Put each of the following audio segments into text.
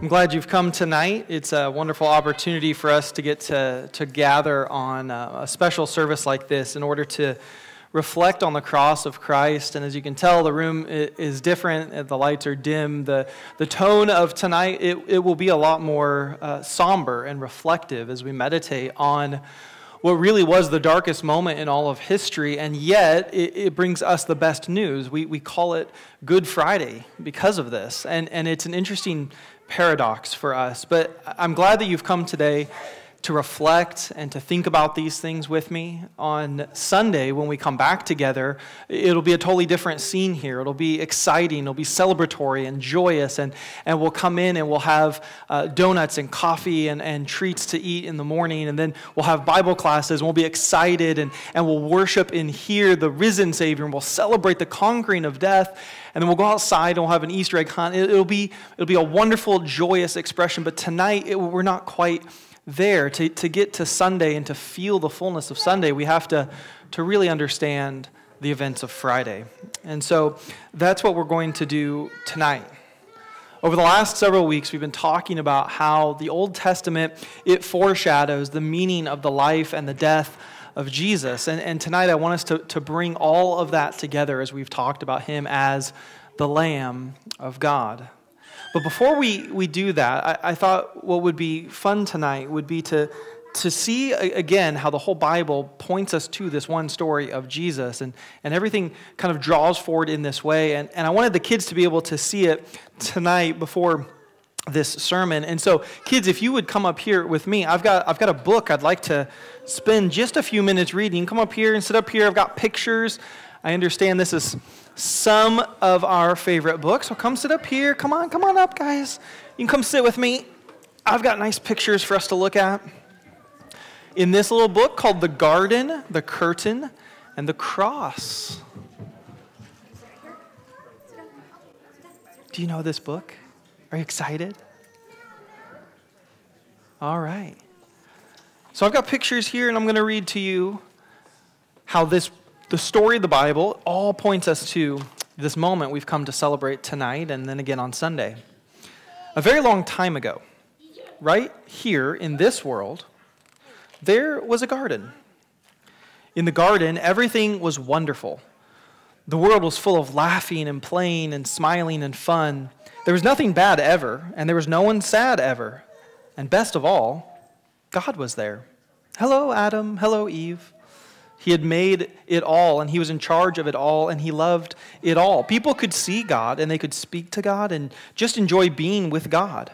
I'm glad you've come tonight. It's a wonderful opportunity for us to get to, to gather on a, a special service like this in order to reflect on the cross of Christ. And as you can tell, the room is different, the lights are dim. The, the tone of tonight, it, it will be a lot more uh, somber and reflective as we meditate on what really was the darkest moment in all of history, and yet it, it, brings us the best news. We, we call it Good Friday because of this. And, and it's an interesting paradox for us. But I'm glad that you've come today to reflect and to think about these things with me. On Sunday, when we come back together, it'll be a totally different scene here. It'll be exciting, it'll be celebratory and joyous, and, and we'll come in and we'll have uh, donuts and coffee and, and treats to eat in the morning, and then we'll have Bible classes, and we'll be excited, and, and we'll worship and hear the risen Savior, and we'll celebrate the conquering of death, and then we'll go outside and we'll have an Easter egg hunt. It, will be, it'll be a wonderful, joyous expression, but tonight it, we're not quite there. To, to get to Sunday and to feel the fullness of Sunday, we have to, to really understand the events of Friday. And so that's what we're going to do tonight. Over the last several weeks, we've been talking about how the Old Testament, it foreshadows the meaning of the life and the death of Jesus. And, and tonight I want us to, to bring all of that together as we've talked about him as the Lamb of God. But before we, we do that, I, I thought what would be fun tonight would be to, to see again how the whole Bible points us to this one story of Jesus and, and everything kind of draws forward in this way. And, and I wanted the kids to be able to see it tonight before this sermon. And so, kids, if you would come up here with me, I've got, I've got a book I'd like to spend just a few minutes reading. Come up here and sit up here. I've got pictures. I understand this is some of our favorite books. So come sit up here. Come on, come on up, guys. You can come sit with me. I've got nice pictures for us to look at. In this little book called The Garden, The Curtain, and The Cross. Do you know this book? Are you excited? All right. So I've got pictures here, and I'm going to read to you how this the story of the Bible all points us to this moment we've come to celebrate tonight and then again on Sunday. A very long time ago, right here in this world, there was a garden. In the garden, everything was wonderful. The world was full of laughing and playing and smiling and fun. There was nothing bad ever, and there was no one sad ever. And best of all, God was there. Hello, Adam. Hello, Eve. He had made it all, and he was in charge of it all, and he loved it all. People could see God, and they could speak to God, and just enjoy being with God.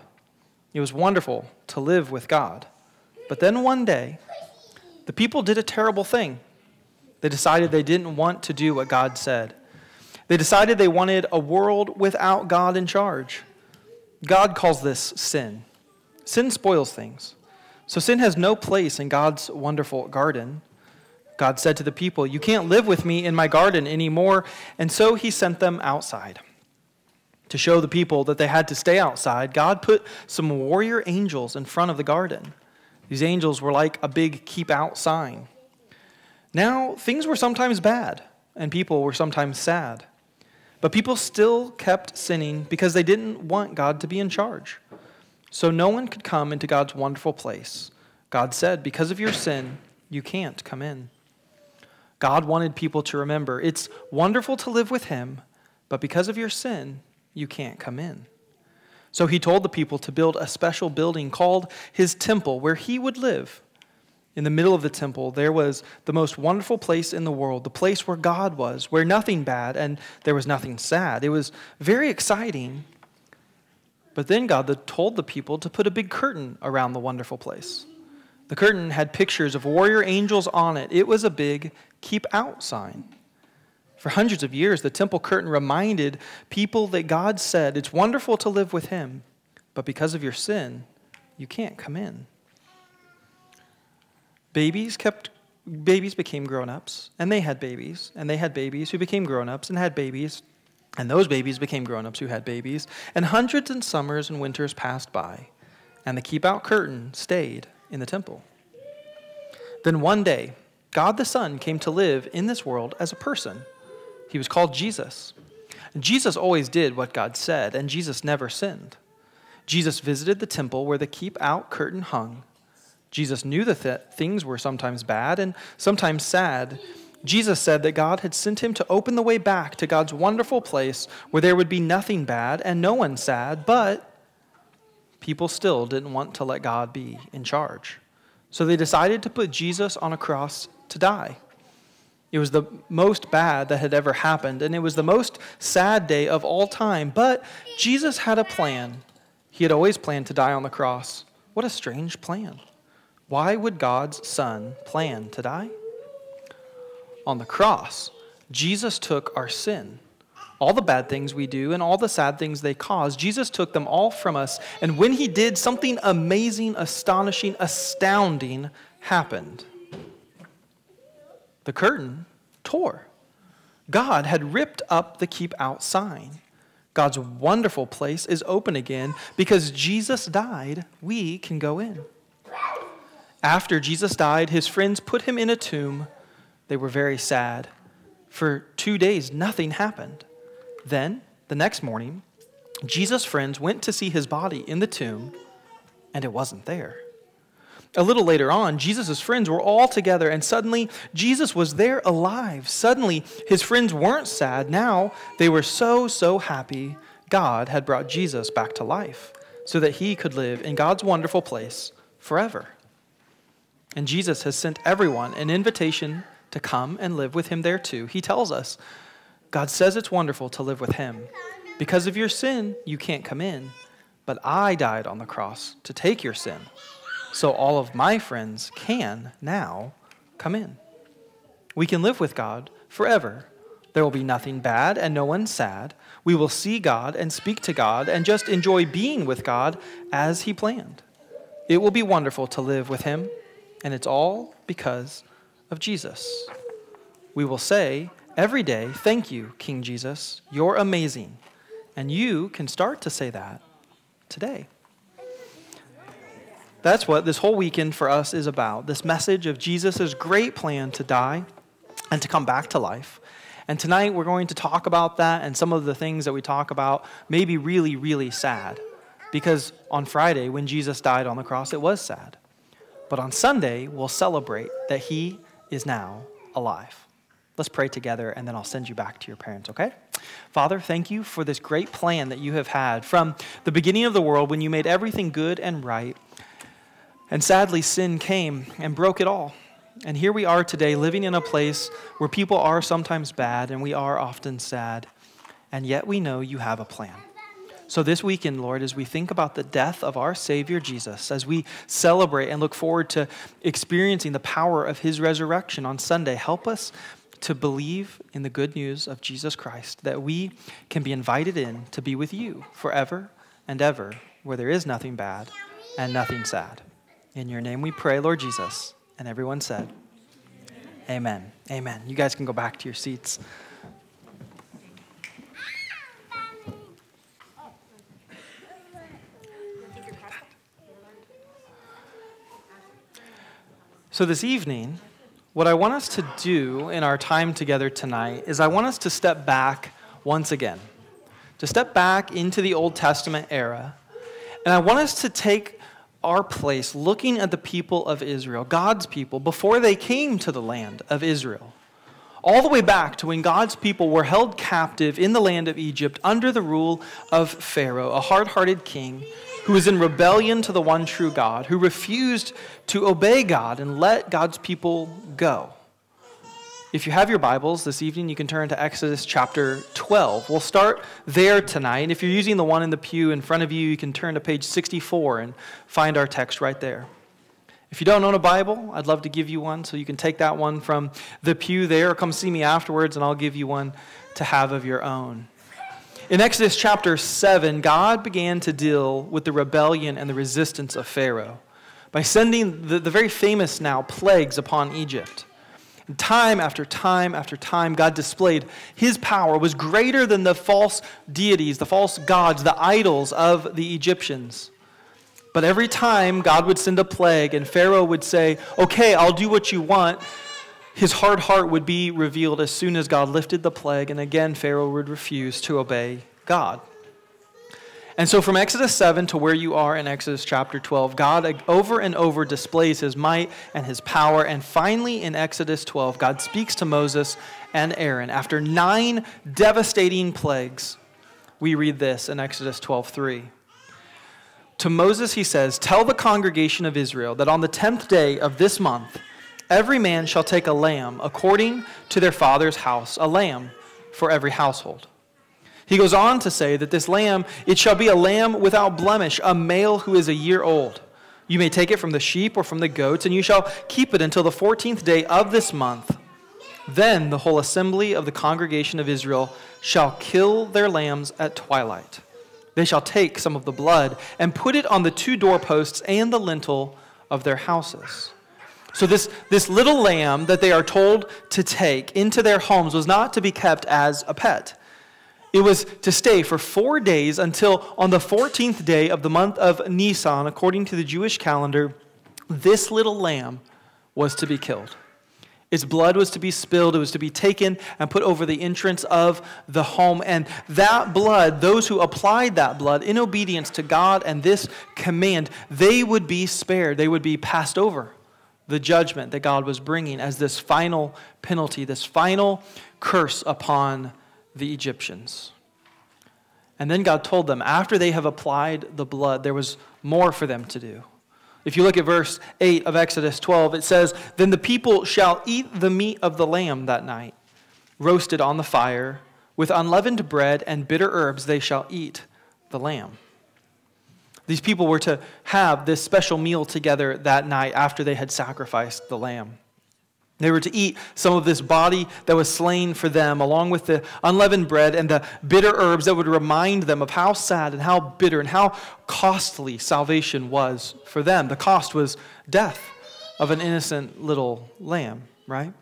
It was wonderful to live with God. But then one day, the people did a terrible thing. They decided they didn't want to do what God said. They decided they wanted a world without God in charge. God calls this sin. Sin spoils things. So sin has no place in God's wonderful garden. God said to the people, You can't live with me in my garden anymore. And so he sent them outside. To show the people that they had to stay outside, God put some warrior angels in front of the garden. These angels were like a big keep out sign. Now, things were sometimes bad, and people were sometimes sad. But people still kept sinning because they didn't want God to be in charge. So no one could come into God's wonderful place. God said, Because of your sin, you can't come in. God wanted people to remember it's wonderful to live with Him, but because of your sin, you can't come in. So he told the people to build a special building called his temple where he would live. In the middle of the temple, there was the most wonderful place in the world, the place where God was, where nothing bad and there was nothing sad. It was very exciting. But then God told the people to put a big curtain around the wonderful place. The curtain had pictures of warrior angels on it. It was a big keep out sign. For hundreds of years, the temple curtain reminded people that God said, It's wonderful to live with Him, but because of your sin, you can't come in. Babies kept babies became grown-ups and they had babies and they had babies who became grown-ups and had babies and those babies became grown-ups who had babies and hundreds and summers and winters passed by and the keep out curtain stayed in the temple then one day God the Son came to live in this world as a person. He was called Jesus. Jesus always did what God said, and Jesus never sinned. Jesus visited the temple where the keep out curtain hung. Jesus knew that th- things were sometimes bad and sometimes sad. Jesus said that God had sent him to open the way back to God's wonderful place where there would be nothing bad and no one sad, but people still didn't want to let God be in charge. So they decided to put Jesus on a cross to die. It was the most bad that had ever happened, and it was the most sad day of all time. But Jesus had a plan. He had always planned to die on the cross. What a strange plan. Why would God's Son plan to die? On the cross, Jesus took our sin, all the bad things we do and all the sad things they cause. Jesus took them all from us, and when he did, something amazing, astonishing, astounding happened the curtain tore. God had ripped up the keep out sign. God's wonderful place is open again because Jesus died, we can go in. After Jesus died, his friends put him in a tomb. They were very sad. For two days, nothing happened. Then, the next morning, Jesus' friends went to see his body in the tomb, and it wasn't there. A little later on, Jesus' friends were all together, and suddenly Jesus was there alive. Suddenly, his friends weren't sad. Now they were so, so happy God had brought Jesus back to life so that he could live in God's wonderful place forever. And Jesus has sent everyone an invitation to come and live with him there too. He tells us God says it's wonderful to live with him. Because of your sin, you can't come in, but I died on the cross to take your sin so all of my friends can now come in. We can live with God forever. There will be nothing bad and no one sad. We will see God and speak to God and just enjoy being with God as He planned. It will be wonderful to live with Him, and it's all because of Jesus. We will say every day, Thank you, King Jesus. You're amazing. And you can start to say that today. That's what this whole weekend for us is about this message of Jesus' great plan to die and to come back to life. And tonight we're going to talk about that, and some of the things that we talk about may be really, really sad. Because on Friday, when Jesus died on the cross, it was sad. But on Sunday, we'll celebrate that he is now alive. Let's pray together, and then I'll send you back to your parents, okay? Father, thank you for this great plan that you have had from the beginning of the world when you made everything good and right and sadly, sin came and broke it all. And here we are today living in a place where people are sometimes bad and we are often sad. And yet we know you have a plan. So, this weekend, Lord, as we think about the death of our Savior Jesus, as we celebrate and look forward to experiencing the power of his resurrection on Sunday, help us to believe in the good news of Jesus Christ, that we can be invited in to be with you forever and ever, where there is nothing bad and nothing sad. In your name we pray, Lord Jesus. And everyone said, Amen. Amen. You guys can go back to your seats. So, this evening, what I want us to do in our time together tonight is I want us to step back once again, to step back into the Old Testament era. And I want us to take our place looking at the people of Israel, God's people, before they came to the land of Israel. All the way back to when God's people were held captive in the land of Egypt under the rule of Pharaoh, a hard hearted king who was in rebellion to the one true God, who refused to obey God and let God's people go. If you have your Bibles this evening, you can turn to Exodus chapter 12. We'll start there tonight. And If you're using the one in the pew in front of you, you can turn to page 64 and find our text right there. If you don't own a Bible, I'd love to give you one, so you can take that one from the pew there, or come see me afterwards, and I'll give you one to have of your own. In Exodus chapter 7, God began to deal with the rebellion and the resistance of Pharaoh by sending the, the very famous now plagues upon Egypt. And time after time after time, God displayed his power was greater than the false deities, the false gods, the idols of the Egyptians. But every time God would send a plague and Pharaoh would say, Okay, I'll do what you want, his hard heart would be revealed as soon as God lifted the plague, and again Pharaoh would refuse to obey God. And so, from Exodus 7 to where you are in Exodus chapter 12, God over and over displays his might and his power. And finally, in Exodus 12, God speaks to Moses and Aaron. After nine devastating plagues, we read this in Exodus 12 3. To Moses, he says, Tell the congregation of Israel that on the tenth day of this month, every man shall take a lamb according to their father's house, a lamb for every household. He goes on to say that this lamb, it shall be a lamb without blemish, a male who is a year old. You may take it from the sheep or from the goats, and you shall keep it until the fourteenth day of this month. Then the whole assembly of the congregation of Israel shall kill their lambs at twilight. They shall take some of the blood and put it on the two doorposts and the lintel of their houses. So, this, this little lamb that they are told to take into their homes was not to be kept as a pet. It was to stay for four days until on the 14th day of the month of Nisan, according to the Jewish calendar, this little lamb was to be killed. Its blood was to be spilled, it was to be taken and put over the entrance of the home. And that blood, those who applied that blood in obedience to God and this command, they would be spared, they would be passed over the judgment that God was bringing as this final penalty, this final curse upon the Egyptians. And then God told them, after they have applied the blood, there was more for them to do. If you look at verse 8 of Exodus 12, it says, Then the people shall eat the meat of the lamb that night, roasted on the fire. With unleavened bread and bitter herbs they shall eat the lamb. These people were to have this special meal together that night after they had sacrificed the lamb. They were to eat some of this body that was slain for them, along with the unleavened bread and the bitter herbs that would remind them of how sad and how bitter and how costly salvation was for them. The cost was death of an innocent little lamb, right?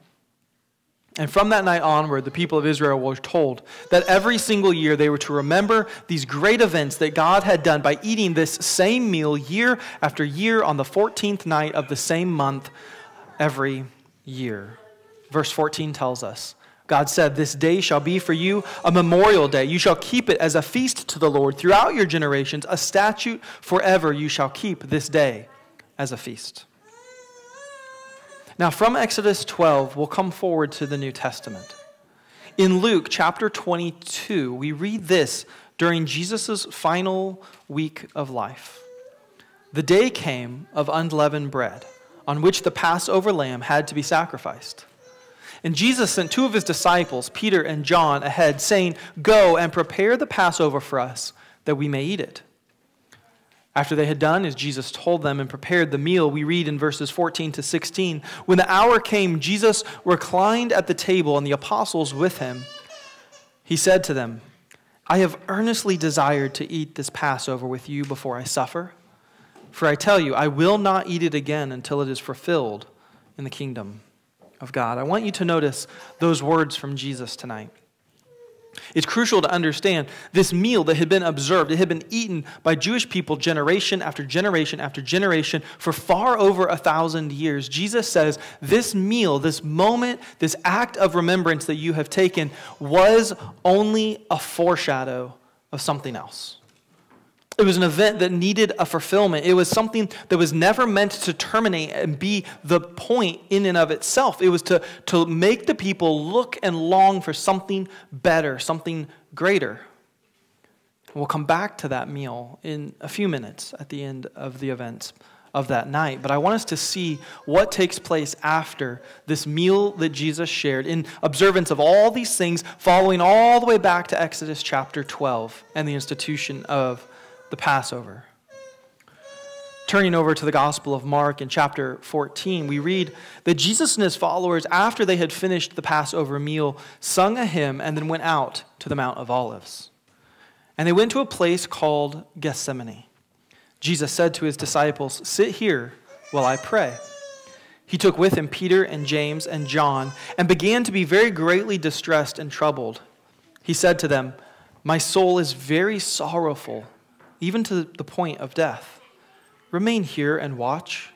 And from that night onward, the people of Israel were told that every single year they were to remember these great events that God had done by eating this same meal year after year on the 14th night of the same month every year. Verse 14 tells us God said, This day shall be for you a memorial day. You shall keep it as a feast to the Lord throughout your generations, a statute forever. You shall keep this day as a feast. Now, from Exodus 12, we'll come forward to the New Testament. In Luke chapter 22, we read this during Jesus' final week of life. The day came of unleavened bread on which the Passover lamb had to be sacrificed. And Jesus sent two of his disciples, Peter and John, ahead, saying, Go and prepare the Passover for us, that we may eat it. After they had done as Jesus told them and prepared the meal, we read in verses 14 to 16 When the hour came, Jesus reclined at the table and the apostles with him. He said to them, I have earnestly desired to eat this Passover with you before I suffer. For I tell you, I will not eat it again until it is fulfilled in the kingdom of God. I want you to notice those words from Jesus tonight. It's crucial to understand this meal that had been observed, it had been eaten by Jewish people generation after generation after generation for far over a thousand years. Jesus says, This meal, this moment, this act of remembrance that you have taken was only a foreshadow of something else. It was an event that needed a fulfillment. It was something that was never meant to terminate and be the point in and of itself. It was to, to make the people look and long for something better, something greater. We'll come back to that meal in a few minutes at the end of the events of that night. But I want us to see what takes place after this meal that Jesus shared in observance of all these things, following all the way back to Exodus chapter 12 and the institution of the Passover. Turning over to the Gospel of Mark in chapter 14, we read that Jesus and his followers, after they had finished the Passover meal, sung a hymn and then went out to the Mount of Olives. And they went to a place called Gethsemane. Jesus said to his disciples, Sit here while I pray. He took with him Peter and James and John and began to be very greatly distressed and troubled. He said to them, My soul is very sorrowful even to the point of death. Remain here and watch.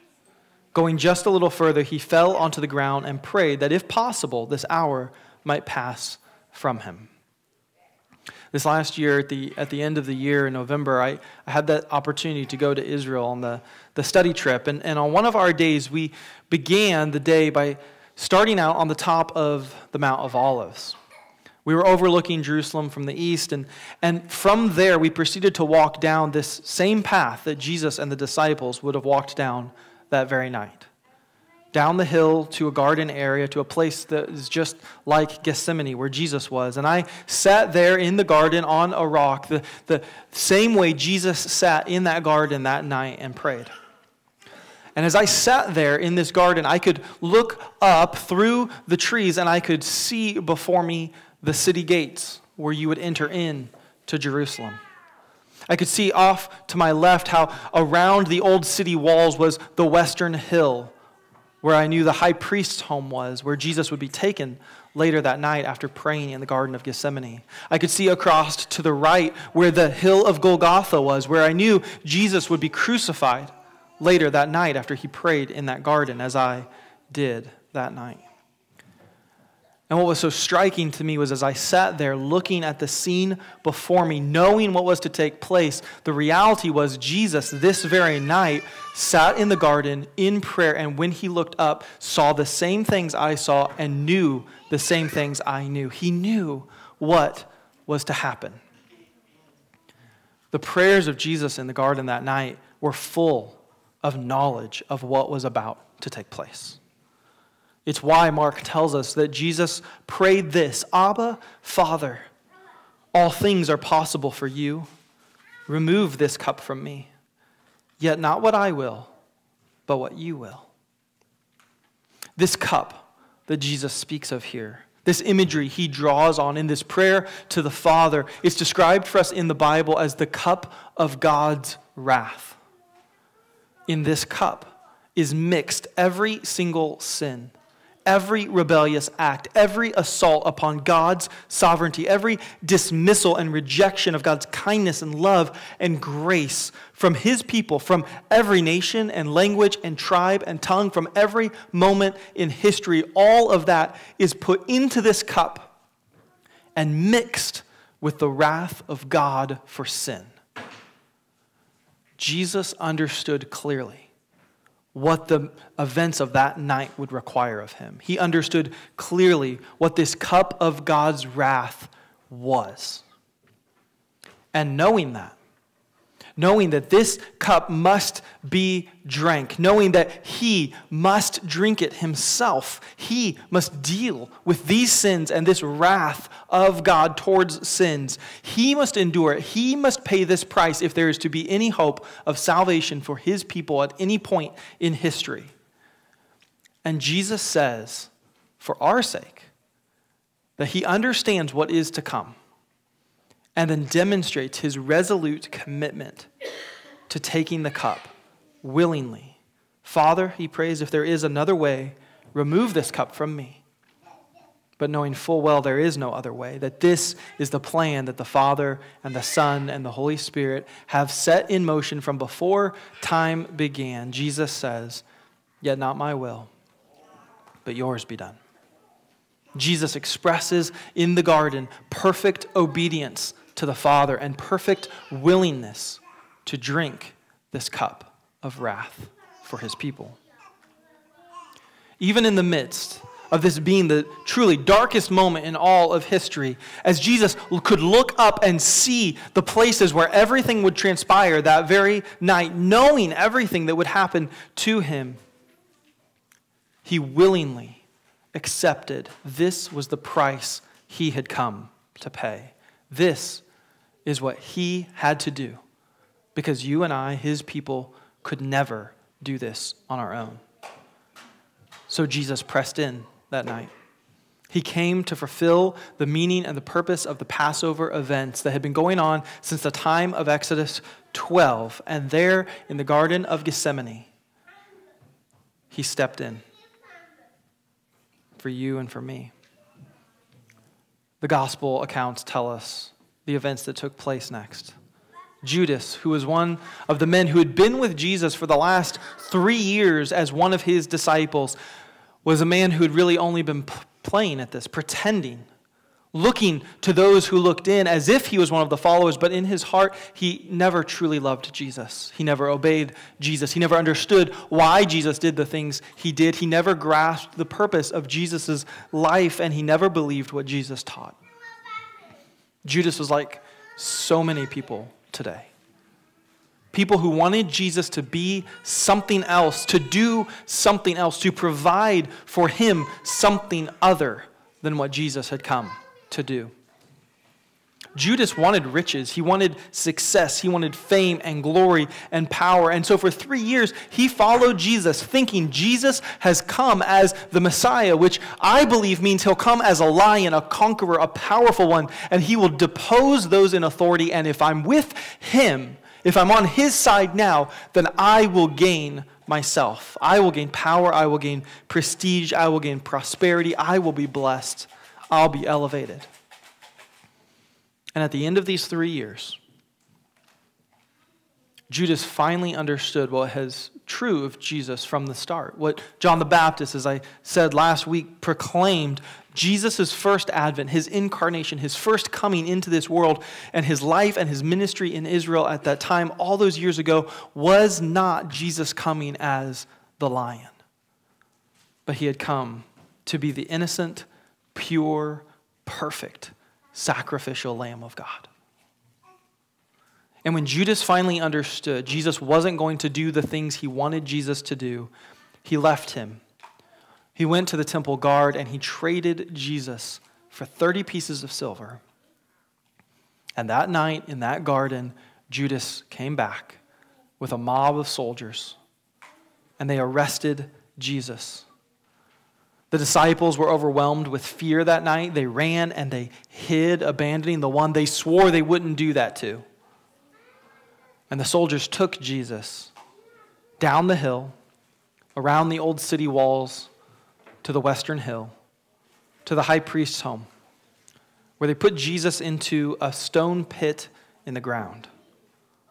Going just a little further, he fell onto the ground and prayed that if possible, this hour might pass from him. This last year, at the, at the end of the year in November, I, I had that opportunity to go to Israel on the, the study trip. And, and on one of our days, we began the day by starting out on the top of the Mount of Olives. We were overlooking Jerusalem from the east, and, and from there we proceeded to walk down this same path that Jesus and the disciples would have walked down that very night. Down the hill to a garden area, to a place that is just like Gethsemane, where Jesus was. And I sat there in the garden on a rock, the, the same way Jesus sat in that garden that night and prayed. And as I sat there in this garden, I could look up through the trees and I could see before me the city gates where you would enter in to Jerusalem. I could see off to my left how around the old city walls was the western hill where I knew the high priest's home was, where Jesus would be taken later that night after praying in the Garden of Gethsemane. I could see across to the right where the hill of Golgotha was, where I knew Jesus would be crucified later that night after he prayed in that garden, as I did that night. And what was so striking to me was as I sat there looking at the scene before me, knowing what was to take place, the reality was Jesus, this very night, sat in the garden in prayer, and when he looked up, saw the same things I saw and knew the same things I knew. He knew what was to happen. The prayers of Jesus in the garden that night were full of knowledge of what was about to take place. It's why Mark tells us that Jesus prayed this Abba, Father, all things are possible for you. Remove this cup from me. Yet not what I will, but what you will. This cup that Jesus speaks of here, this imagery he draws on in this prayer to the Father, is described for us in the Bible as the cup of God's wrath. In this cup is mixed every single sin every rebellious act, every assault upon God's sovereignty, every dismissal and rejection of God's kindness and love and grace from his people, from every nation and language and tribe and tongue, from every moment in history, all of that is put into this cup and mixed with the wrath of God for sin. Jesus understood clearly what the events of that night would require of him. He understood clearly what this cup of God's wrath was. And knowing that, knowing that this cup must be drank, knowing that he must drink it himself. He must deal with these sins and this wrath of God towards sins. He must endure it. He must pay this price if there is to be any hope of salvation for his people at any point in history. And Jesus says, for our sake, that he understands what is to come and then demonstrates his resolute commitment to taking the cup willingly. Father, he prays, if there is another way, remove this cup from me. But knowing full well there is no other way, that this is the plan that the Father and the Son and the Holy Spirit have set in motion from before time began, Jesus says, Yet not my will, but yours be done. Jesus expresses in the garden perfect obedience to the Father and perfect willingness to drink this cup of wrath for his people. Even in the midst of this being the truly darkest moment in all of history, as Jesus could look up and see the places where everything would transpire that very night, knowing everything that would happen to him, he willingly accepted this was the price he had come to pay. This is what he had to do because you and I, his people, could never do this on our own. So Jesus pressed in that night. He came to fulfill the meaning and the purpose of the Passover events that had been going on since the time of Exodus 12. And there in the Garden of Gethsemane, he stepped in for you and for me. The gospel accounts tell us the events that took place next. Judas, who was one of the men who had been with Jesus for the last three years as one of his disciples, was a man who had really only been playing at this, pretending, looking to those who looked in as if he was one of the followers, but in his heart, he never truly loved Jesus. He never obeyed Jesus. He never understood why Jesus did the things he did. He never grasped the purpose of Jesus' life, and he never believed what Jesus taught. Judas was like so many people today. People who wanted Jesus to be something else, to do something else, to provide for him something other than what Jesus had come to do. Judas wanted riches. He wanted success. He wanted fame and glory and power. And so for three years, he followed Jesus, thinking Jesus has come as the Messiah, which I believe means he'll come as a lion, a conqueror, a powerful one, and he will depose those in authority. And if I'm with him, if I'm on his side now, then I will gain myself. I will gain power. I will gain prestige. I will gain prosperity. I will be blessed. I'll be elevated. And at the end of these three years, Judas finally understood what has true of Jesus from the start. What John the Baptist, as I said last week, proclaimed Jesus' first advent, his incarnation, his first coming into this world, and his life and his ministry in Israel at that time, all those years ago, was not Jesus coming as the lion, but he had come to be the innocent, pure, perfect, sacrificial Lamb of God. And when Judas finally understood Jesus wasn't going to do the things he wanted Jesus to do, he left him. He went to the temple guard and he traded Jesus for 30 pieces of silver. And that night in that garden, Judas came back with a mob of soldiers and they arrested Jesus. The disciples were overwhelmed with fear that night. They ran and they hid, abandoning the one they swore they wouldn't do that to. And the soldiers took Jesus down the hill, around the old city walls, to the western hill, to the high priest's home, where they put Jesus into a stone pit in the ground,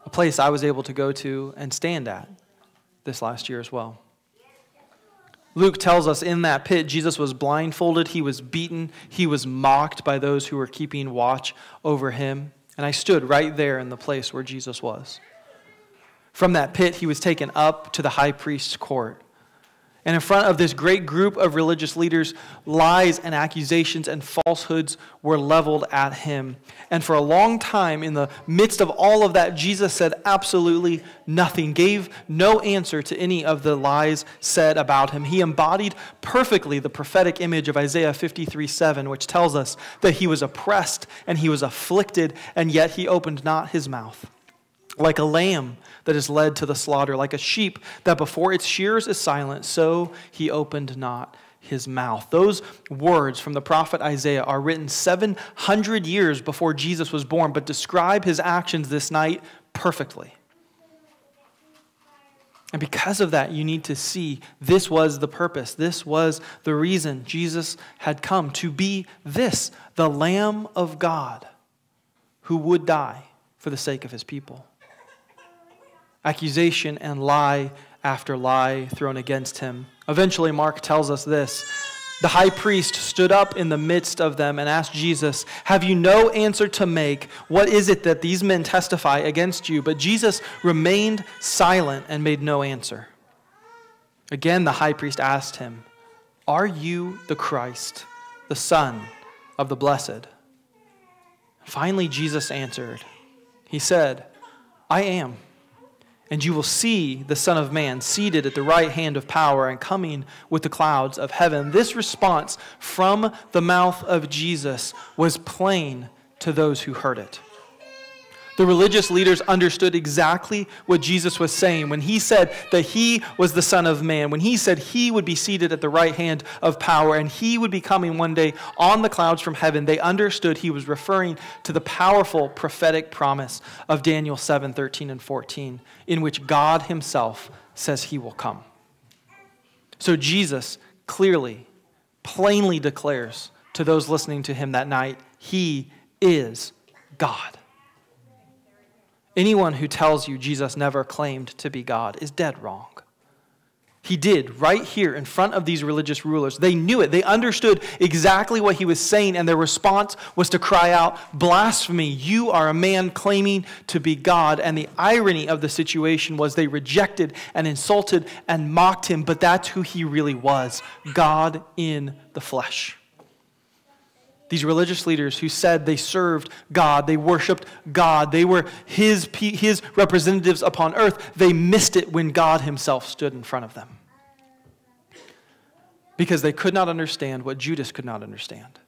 a place I was able to go to and stand at this last year as well. Luke tells us in that pit, Jesus was blindfolded, he was beaten, he was mocked by those who were keeping watch over him. And I stood right there in the place where Jesus was. From that pit, he was taken up to the high priest's court. And in front of this great group of religious leaders, lies and accusations and falsehoods were leveled at him. And for a long time, in the midst of all of that, Jesus said absolutely nothing, gave no answer to any of the lies said about him. He embodied perfectly the prophetic image of Isaiah 53 7, which tells us that he was oppressed and he was afflicted, and yet he opened not his mouth. Like a lamb that is led to the slaughter, like a sheep that before its shears is silent, so he opened not his mouth. Those words from the prophet Isaiah are written 700 years before Jesus was born, but describe his actions this night perfectly. And because of that, you need to see this was the purpose. This was the reason Jesus had come to be this, the Lamb of God who would die for the sake of his people accusation and lie after lie thrown against him. Eventually, Mark tells us this. The high priest stood up in the midst of them and asked Jesus, Have you no answer to make? What is it that these men testify against you? But Jesus remained silent and made no answer. Again, the high priest asked him, Are you the Christ, the Son of the Blessed? Finally, Jesus answered, He said, I am and you will see the Son of Man seated at the right hand of power and coming with the clouds of heaven. This response from the mouth of Jesus was plain to those who heard it. The religious leaders understood exactly what Jesus was saying when he said that he was the Son of Man, when he said he would be seated at the right hand of power and he would be coming one day on the clouds from heaven. They understood he was referring to the powerful prophetic promise of Daniel 7 13 and 14, in which God himself says he will come. So Jesus clearly, plainly declares to those listening to him that night, he is God. Anyone who tells you Jesus never claimed to be God is dead wrong. He did right here in front of these religious rulers. They knew it. They understood exactly what he was saying, and their response was to cry out, Blasphemy! You are a man claiming to be God. And the irony of the situation was they rejected and insulted and mocked him, but that's who he really was God in the flesh. These religious leaders who said they served God, they worshiped God, they were his, his representatives upon earth, they missed it when God himself stood in front of them because they could not understand what Judas could not understand.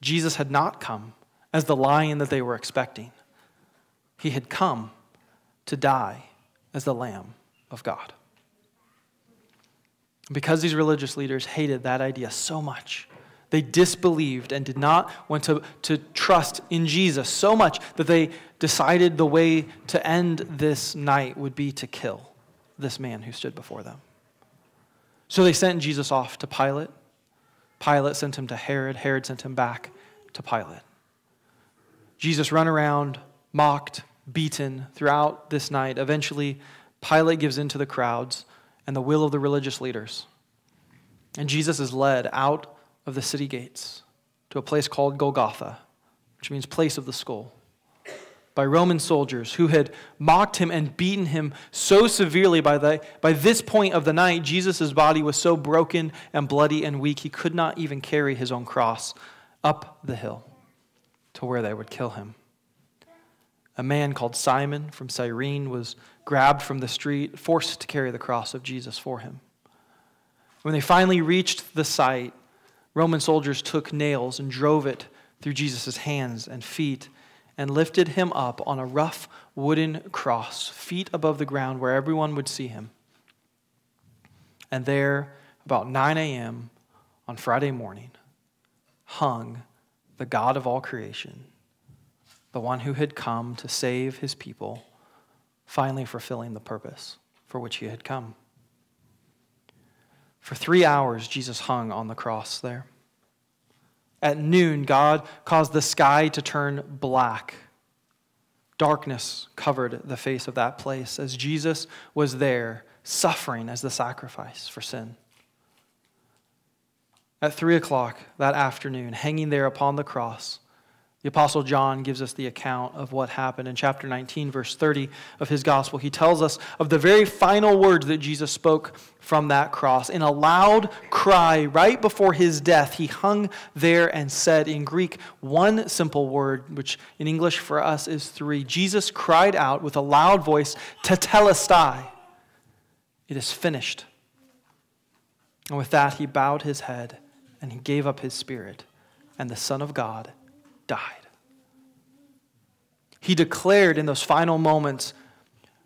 Jesus had not come as the lion that they were expecting, he had come to die as the Lamb of God. Because these religious leaders hated that idea so much, they disbelieved and did not want to, to trust in Jesus so much that they decided the way to end this night would be to kill this man who stood before them. So they sent Jesus off to Pilate. Pilate sent him to Herod. Herod sent him back to Pilate. Jesus run around, mocked, beaten throughout this night. Eventually, Pilate gives in to the crowds and the will of the religious leaders. And Jesus is led out of the city gates to a place called Golgotha, which means place of the skull by Roman soldiers who had mocked him and beaten him so severely by, the, by this point of the night, Jesus' body was so broken and bloody and weak, he could not even carry his own cross up the hill to where they would kill him. A man called Simon from Cyrene was grabbed from the street, forced to carry the cross of Jesus for him. When they finally reached the site, Roman soldiers took nails and drove it through Jesus' hands and feet and lifted him up on a rough wooden cross, feet above the ground where everyone would see him. And there, about 9 a.m. on Friday morning, hung the God of all creation, the one who had come to save his people, finally fulfilling the purpose for which he had come. For three hours, Jesus hung on the cross there. At noon, God caused the sky to turn black. Darkness covered the face of that place as Jesus was there, suffering as the sacrifice for sin. At three o'clock that afternoon, hanging there upon the cross, the Apostle John gives us the account of what happened in chapter 19, verse 30 of his gospel. He tells us of the very final words that Jesus spoke from that cross. In a loud cry, right before his death, he hung there and said in Greek one simple word, which in English for us is three. Jesus cried out with a loud voice, Tetelestai. It is finished. And with that, he bowed his head and he gave up his spirit, and the Son of God died. He declared in those final moments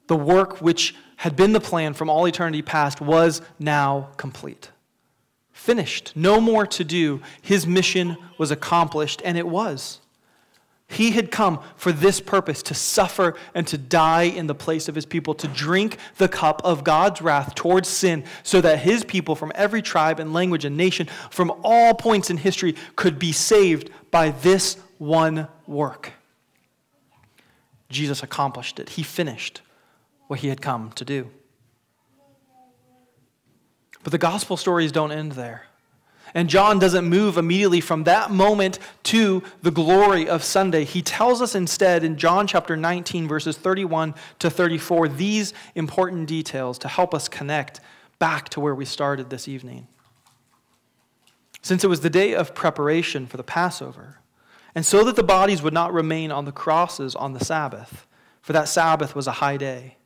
the work which had been the plan from all eternity past was now complete. Finished. No more to do. His mission was accomplished, and it was. He had come for this purpose to suffer and to die in the place of his people, to drink the cup of God's wrath towards sin, so that his people from every tribe and language and nation, from all points in history, could be saved by this one work. Jesus accomplished it, he finished what he had come to do. But the gospel stories don't end there. And John doesn't move immediately from that moment to the glory of Sunday. He tells us instead in John chapter 19, verses 31 to 34, these important details to help us connect back to where we started this evening. Since it was the day of preparation for the Passover, and so that the bodies would not remain on the crosses on the Sabbath, for that Sabbath was a high day.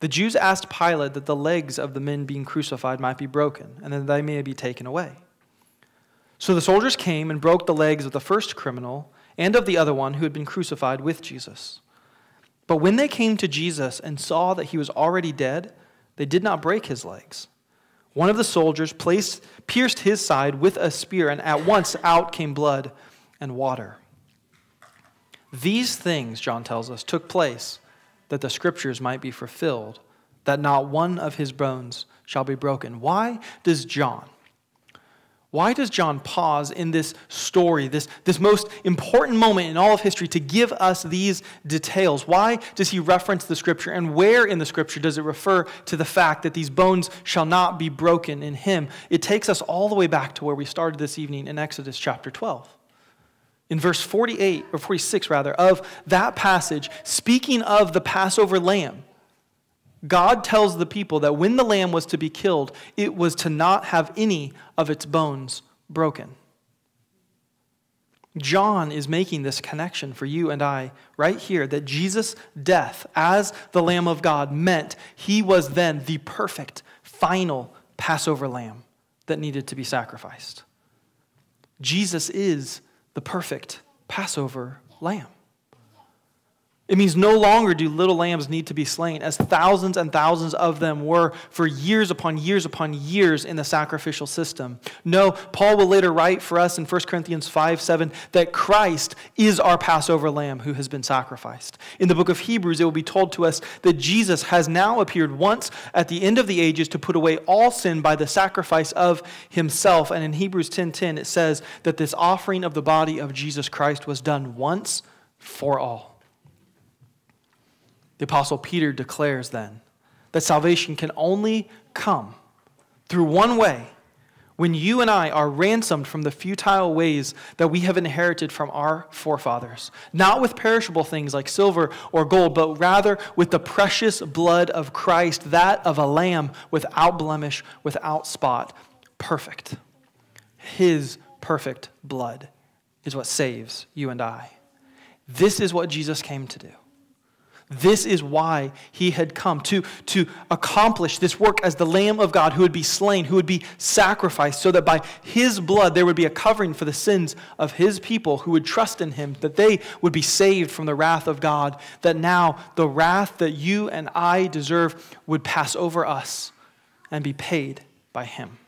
The Jews asked Pilate that the legs of the men being crucified might be broken, and that they may be taken away. So the soldiers came and broke the legs of the first criminal and of the other one who had been crucified with Jesus. But when they came to Jesus and saw that he was already dead, they did not break his legs. One of the soldiers placed, pierced his side with a spear, and at once out came blood and water. These things, John tells us, took place that the scriptures might be fulfilled, that not one of his bones shall be broken. Why does John, Why does John pause in this story, this, this most important moment in all of history, to give us these details? Why does he reference the scripture? And where in the scripture does it refer to the fact that these bones shall not be broken in him? It takes us all the way back to where we started this evening in Exodus chapter 12. In verse 48, or 46 rather, of that passage, speaking of the Passover lamb, God tells the people that when the lamb was to be killed, it was to not have any of its bones broken. John is making this connection for you and I right here that Jesus' death as the Lamb of God meant he was then the perfect, final Passover lamb that needed to be sacrificed. Jesus is the perfect Passover lamb. It means no longer do little lambs need to be slain, as thousands and thousands of them were for years upon years upon years in the sacrificial system. No, Paul will later write for us in 1 Corinthians 5 7 that Christ is our Passover lamb who has been sacrificed. In the book of Hebrews, it will be told to us that Jesus has now appeared once at the end of the ages to put away all sin by the sacrifice of himself. And in Hebrews 10 10, it says that this offering of the body of Jesus Christ was done once for all. The Apostle Peter declares then that salvation can only come through one way when you and I are ransomed from the futile ways that we have inherited from our forefathers, not with perishable things like silver or gold, but rather with the precious blood of Christ, that of a lamb without blemish, without spot, perfect. His perfect blood is what saves you and I. This is what Jesus came to do. This is why he had come to, to accomplish this work as the Lamb of God who would be slain, who would be sacrificed, so that by his blood there would be a covering for the sins of his people who would trust in him, that they would be saved from the wrath of God, that now the wrath that you and I deserve would pass over us and be paid by him.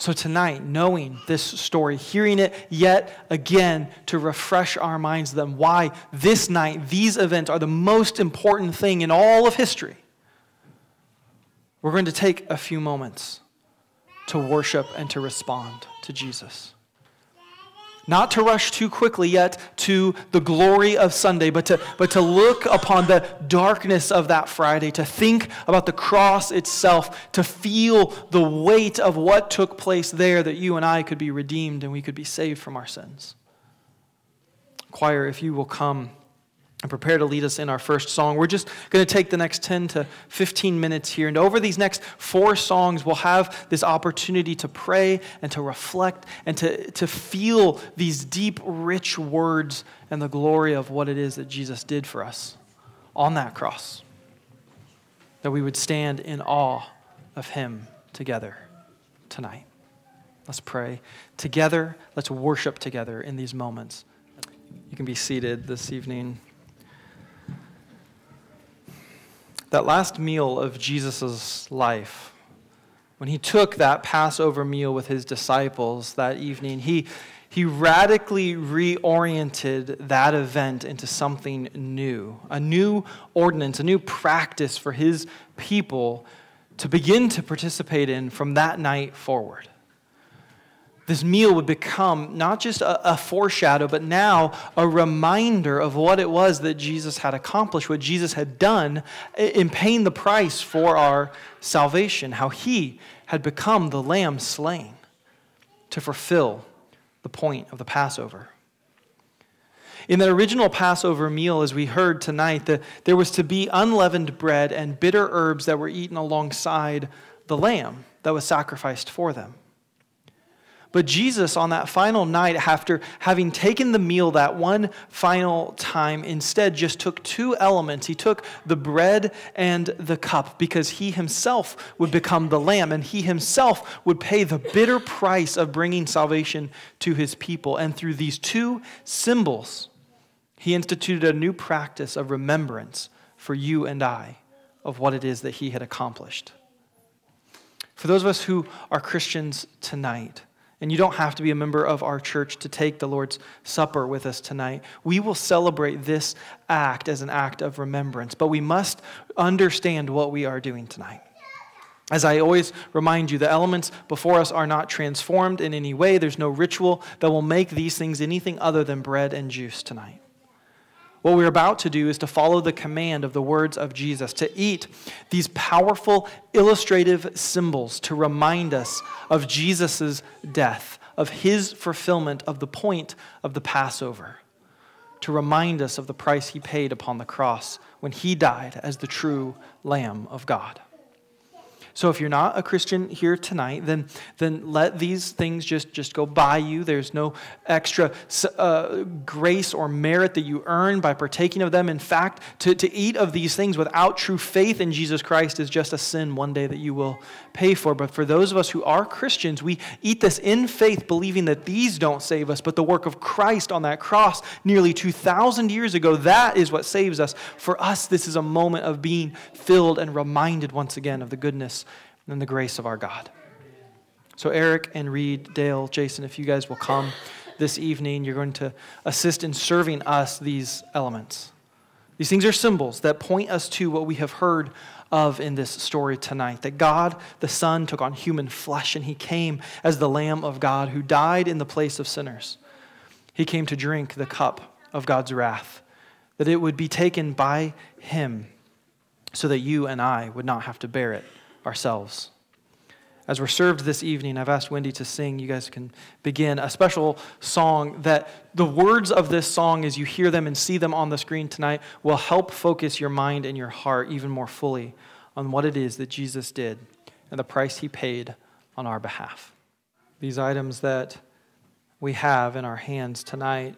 So, tonight, knowing this story, hearing it yet again to refresh our minds then why this night, these events are the most important thing in all of history, we're going to take a few moments to worship and to respond to Jesus. Not to rush too quickly yet to the glory of Sunday, but to, but to look upon the darkness of that Friday, to think about the cross itself, to feel the weight of what took place there that you and I could be redeemed and we could be saved from our sins. Choir, if you will come and prepare to lead us in our first song. We're just going to take the next 10 to 15 minutes here. And over these next four songs, we'll have this opportunity to pray and to reflect and to, to feel these deep, rich words and the glory of what it is that Jesus did for us on that cross. That we would stand in awe of Him together tonight. Let's pray together. Let's worship together in these moments. You can be seated this evening. That last meal of Jesus' life, when he took that Passover meal with his disciples that evening, he, he radically reoriented that event into something new, a new ordinance, a new practice for his people to begin to participate in from that night forward this meal would become not just a, a, foreshadow, but now a reminder of what it was that Jesus had accomplished, what Jesus had done in paying the price for our salvation, how he had become the lamb slain to fulfill the point of the Passover. In the original Passover meal, as we heard tonight, the, there was to be unleavened bread and bitter herbs that were eaten alongside the lamb that was sacrificed for them. But Jesus, on that final night, after having taken the meal that one final time, instead just took two elements. He took the bread and the cup because he himself would become the lamb and he himself would pay the bitter price of bringing salvation to his people. And through these two symbols, he instituted a new practice of remembrance for you and I of what it is that he had accomplished. For those of us who are Christians tonight, and you don't have to be a member of our church to take the Lord's Supper with us tonight. We will celebrate this act as an act of remembrance, but we must understand what we are doing tonight. As I always remind you, the elements before us are not transformed in any way. There's no ritual that will make these things anything other than bread and juice tonight. What we're about to do is to follow the command of the words of Jesus, to eat these powerful illustrative symbols to remind us of Jesus' death, of his fulfillment of the point of the Passover, to remind us of the price he paid upon the cross when he died as the true Lamb of God. So if you're not a Christian here tonight, then, then let these things just, just go by you. There's no extra uh, grace or merit that you earn by partaking of them. In fact, to, to eat of these things without true faith in Jesus Christ is just a sin one day that you will pay for. But for those of us who are Christians, we eat this in faith, believing that these don't save us, but the work of Christ on that cross nearly 2,000 years ago, that is what saves us. For us, this is a moment of being filled and reminded once again of the goodness and the grace of our God. So, Eric and Reed, Dale, Jason, if you guys will come this evening, you're going to assist in serving us these elements. These things are symbols that point us to what we have heard of in this story tonight that God the Son took on human flesh and he came as the Lamb of God who died in the place of sinners. He came to drink the cup of God's wrath, that it would be taken by him so that you and I would not have to bear it ourselves. As we're served this evening, I've asked Wendy to sing. You guys can begin a special song that the words of this song, as you hear them and see them on the screen tonight, will help focus your mind and your heart even more fully on what it is that Jesus did and the price he paid on our behalf. These items that we have in our hands tonight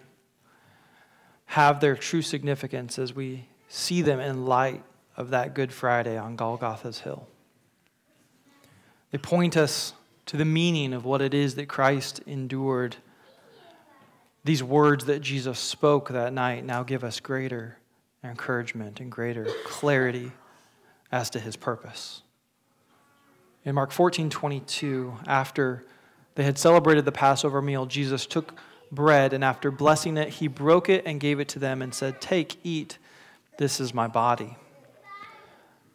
have their true significance as we see them in light of that Good Friday on Golgotha's Hill. They point us to the meaning of what it is that Christ endured. These words that Jesus spoke that night now give us greater encouragement and greater clarity as to his purpose. In Mark 14 22, after they had celebrated the Passover meal, Jesus took bread and after blessing it, he broke it and gave it to them and said, Take, eat, this is my body.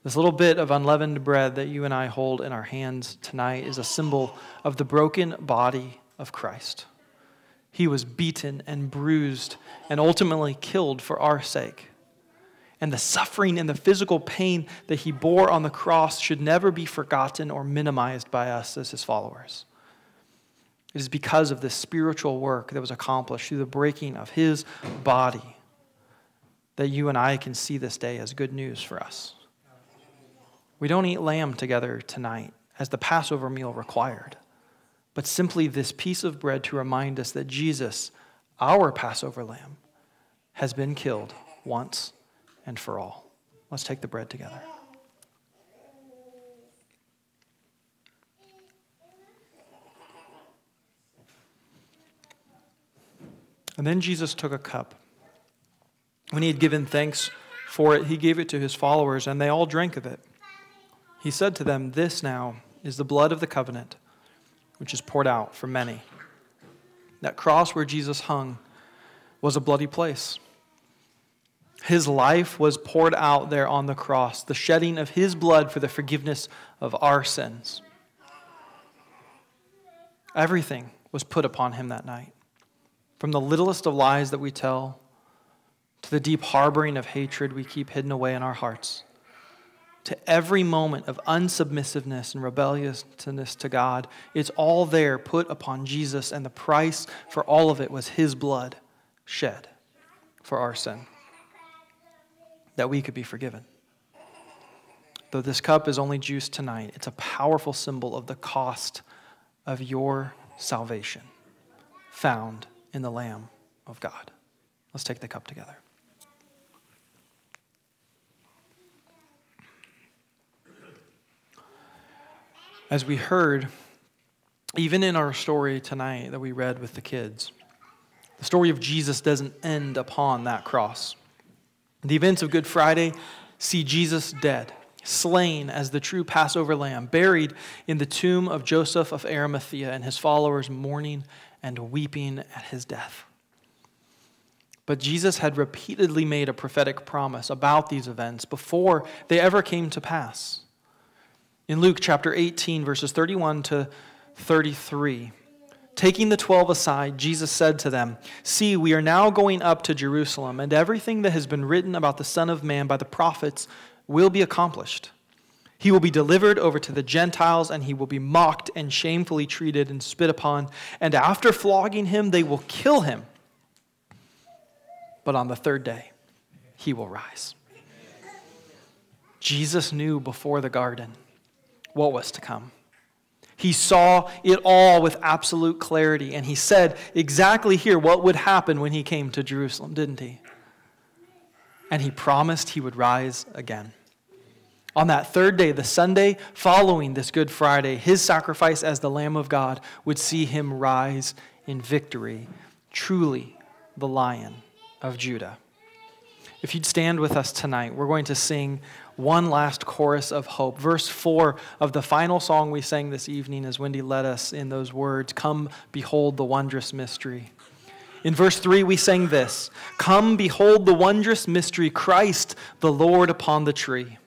This little bit of unleavened bread that you and I hold in our hands tonight is a symbol of the broken body of Christ. He was beaten and bruised and ultimately killed for our sake. And the suffering and the physical pain that he bore on the cross should never be forgotten or minimized by us as his followers. It is because of the spiritual work that was accomplished through the breaking of his body that you and I can see this day as good news for us. We don't eat lamb together tonight as the Passover meal required, but simply this piece of bread to remind us that Jesus, our Passover lamb, has been killed once and for all. Let's take the bread together. And then Jesus took a cup. When he had given thanks for it, he gave it to his followers, and they all drank of it. He said to them, This now is the blood of the covenant, which is poured out for many. That cross where Jesus hung was a bloody place. His life was poured out there on the cross, the shedding of his blood for the forgiveness of our sins. Everything was put upon him that night. From the littlest of lies that we tell to the deep harboring of hatred we keep hidden away in our hearts to every moment of unsubmissiveness and rebelliousness to God. It's all there put upon Jesus, and the price for all of it was his blood shed for our sin, that we could be forgiven. Though this cup is only juice tonight, it's a powerful symbol of the cost of your salvation found in the Lamb of God. Let's take the cup together. As we heard, even in our story tonight that we read with the kids, the story of Jesus doesn't end upon that cross. The events of Good Friday see Jesus dead, slain as the true Passover lamb, buried in the tomb of Joseph of Arimathea, and his followers mourning and weeping at his death. But Jesus had repeatedly made a prophetic promise about these events before they ever came to pass. In Luke chapter 18, verses 31 to 33, taking the twelve aside, Jesus said to them, See, we are now going up to Jerusalem, and everything that has been written about the Son of Man by the prophets will be accomplished. He will be delivered over to the Gentiles, and he will be mocked and shamefully treated and spit upon. And after flogging him, they will kill him. But on the third day, he will rise. Jesus knew before the garden what was to come. He saw it all with absolute clarity, and he said exactly here what would happen when he came to Jerusalem, didn't he? And he promised he would rise again. On that third day, the Sunday following this Good Friday, his sacrifice as the Lamb of God would see him rise in victory, truly the Lion of Judah. If you'd stand with us tonight, we're going to sing one last chorus of hope. Verse 4 of the final song we sang this evening, as Wendy led us in those words Come, behold the wondrous mystery. In verse 3, we sang this Come, behold the wondrous mystery, Christ the Lord upon the tree.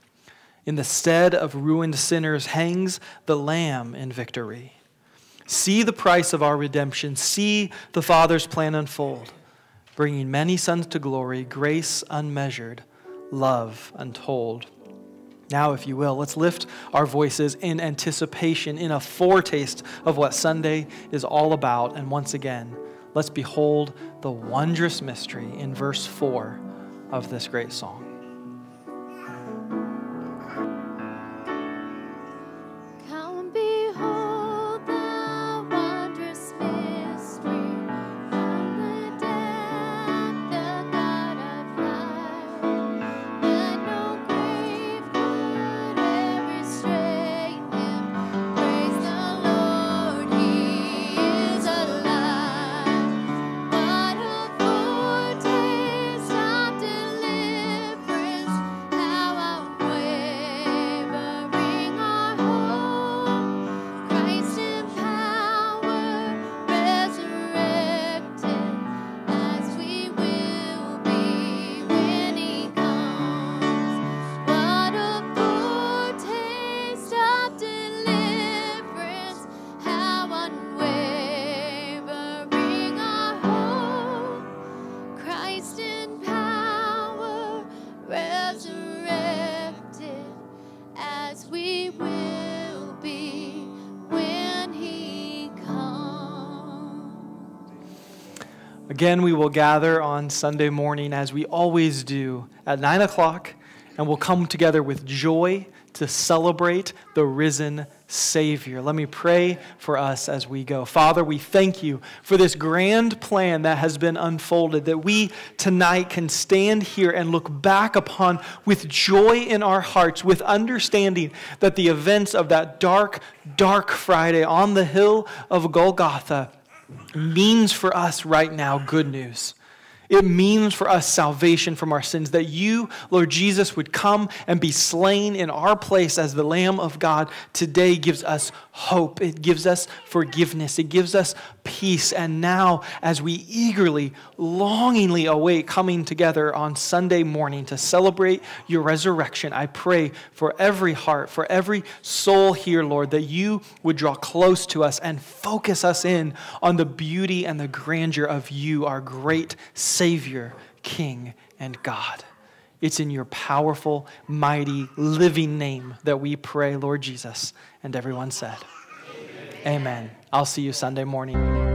In the stead of ruined sinners hangs the Lamb in victory. See the price of our redemption. See the Father's plan unfold, bringing many sons to glory, grace unmeasured, love untold. Now, if you will, let's lift our voices in anticipation, in a foretaste of what Sunday is all about. And once again, let's behold the wondrous mystery in verse 4 of this great song. Again, we will gather on Sunday morning as we always do at 9 o'clock, and we'll come together with joy to celebrate the risen Savior. Let me pray for us as we go. Father, we thank you for this grand plan that has been unfolded, that we tonight can stand here and look back upon with joy in our hearts, with understanding that the events of that dark, dark Friday on the hill of Golgotha means for us right now good news. It means for us salvation from our sins, that you, Lord Jesus, would come and be slain in our place as the Lamb of God today gives us hope. It gives us forgiveness. It gives us peace. And now, as we eagerly, longingly await coming together on Sunday morning to celebrate your resurrection, I pray for every heart, for every soul here, Lord, that you would draw close to us and focus us in on the beauty and the grandeur of you, our great Savior, King, and God. It's in your powerful, mighty, living name that we pray, Lord Jesus. And everyone said. Amen. I'll see you Sunday morning.